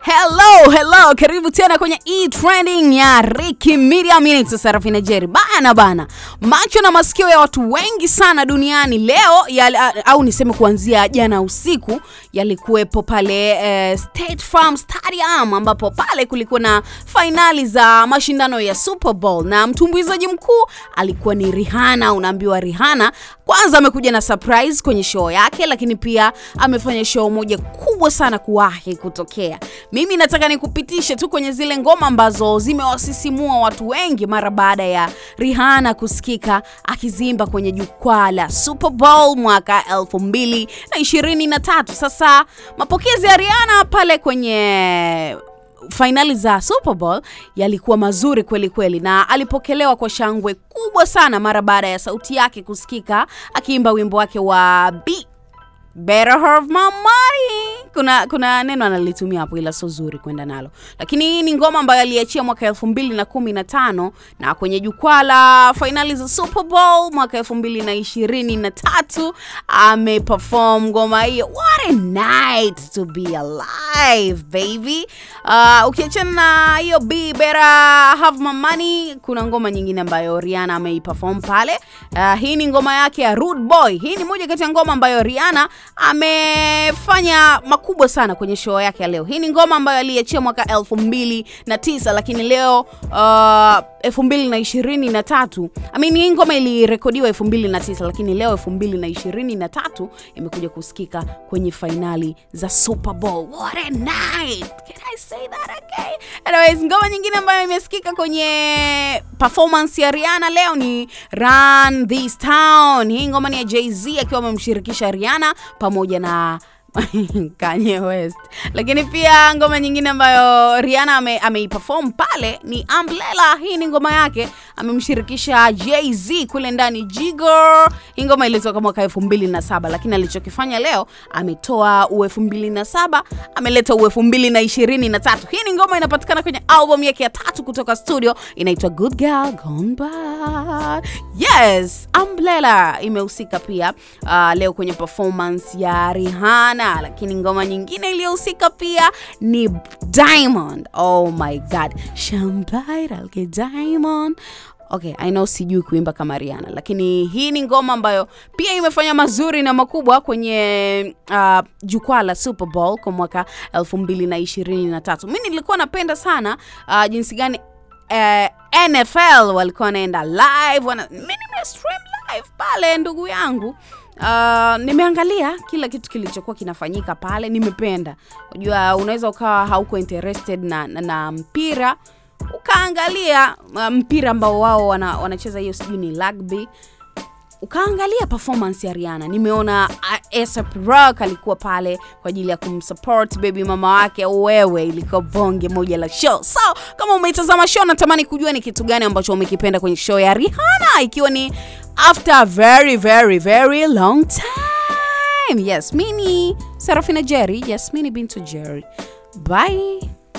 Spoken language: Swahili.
Hello, hello, karibu tena kwenye e trending ya Ricky Media Minutes Sarafina Jerry. Bana bana, macho na masikio ya watu wengi sana duniani leo ya, au niseme kuanzia jana usiku yalikuwepo pale eh, State Farm Stadium ambapo pale kulikuwa na fainali za mashindano ya Super Bowl na mtumbuizaji mkuu alikuwa ni Rihanna. Unaambiwa Rihanna kwanza amekuja na surprise kwenye show yake, lakini pia amefanya show moja kubwa sana kuwahi kutokea. Mimi nataka nikupitishe tu kwenye zile ngoma ambazo zimewasisimua watu wengi mara baada ya Rihanna kusikika akizimba kwenye jukwaa la Super Bowl mwaka 2023. Sasa mapokezi ya Rihanna pale kwenye fainali za Super Bowl yalikuwa mazuri kweli kweli, na alipokelewa kwa shangwe kubwa sana mara baada ya sauti yake kusikika akiimba wimbo wake wa B Better Have My Money. Kuna, kuna neno analitumia hapo ila sio zuri kwenda nalo, lakini hii ni ngoma ambayo aliachia mwaka elfu mbili na kumi na tano na kwenye jukwaa la fainali za Super Bowl mwaka elfu mbili na ishirini na tatu ameperform ngoma hiyo. What a night to be alive baby. Uh, ukiachana na hiyo Be Better Have My Money, kuna ngoma nyingine ambayo Rihanna ameiperform pale. Uh, hii ni ngoma yake ya Rude Boy. Hii ni moja kati ya ngoma ambayo Rihanna amefanya makubwa sana kwenye show yake ya leo. Hii ni ngoma ambayo aliachia mwaka elfu mbili na tisa lakini leo uh, elfu mbili na ishirini na tatu I mean, hii ngoma ilirekodiwa elfu mbili na tisa lakini leo elfu mbili na ishirini na tatu imekuja kusikika kwenye fainali za Super Bowl. What a night! Can I say that again? Anyways, ngoma nyingine ambayo imesikika kwenye performance ya Rihanna leo ni Run This Town. Hii ngoma ni ya Jay-Z akiwa amemshirikisha Rihanna pamoja na Kanye West. Lakini pia ngoma nyingine ambayo Rihanna ame, ameiperform pale ni Umbrella. Hii ni ngoma yake amemshirikisha Jay-Z kule ndani Jigo. Hii ngoma ilitoka mwaka 2007 lakini alichokifanya leo ametoa u 2007 ameleta u 2023. Hii ni ngoma inapatikana kwenye album yake ya tatu kutoka studio inaitwa Good Girl Gone Bad. Yes, Umbrella imehusika pia uh, leo kwenye performance ya Rihanna lakini ngoma nyingine iliyohusika pia ni Diamond. Oh my god, Shambaira Diamond. Okay, I know sijui kuimba kama riana lakini hii ni ngoma ambayo pia imefanya mazuri na makubwa kwenye uh, jukwaa la Super Bowl kwa mwaka 223 mi nilikuwa napenda sana uh, jinsi gani uh, NFL walikuwa wanaenda live wana, nimestream live pale ndugu yangu Uh, nimeangalia kila kitu kilichokuwa kinafanyika pale, nimependa. Unajua, unaweza ukawa hauko interested na, na, na mpira ukaangalia uh, mpira ambao wao wana, wanacheza hiyo sijui ni rugby ukaangalia performance ya Rihanna. Nimeona uh, ASAP Rock alikuwa pale kwa ajili ya kumsupport baby mama wake. Wewe, ilikuwa bonge moja la show. So kama umeitazama show, natamani kujua ni kitu gani ambacho umekipenda kwenye show ya Rihanna, ikiwa ni after a very very very long time. Yes, mini Serafina Jerry. Yes, mini Bintu Jerry. Bye.